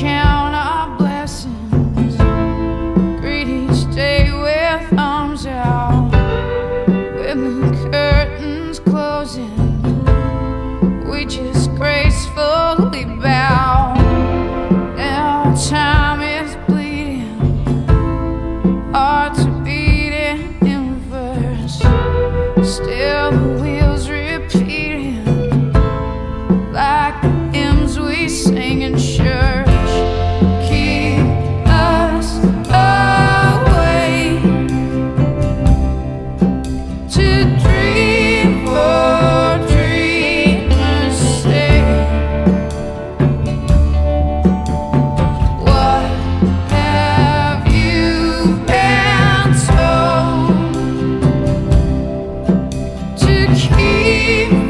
can't ich ihm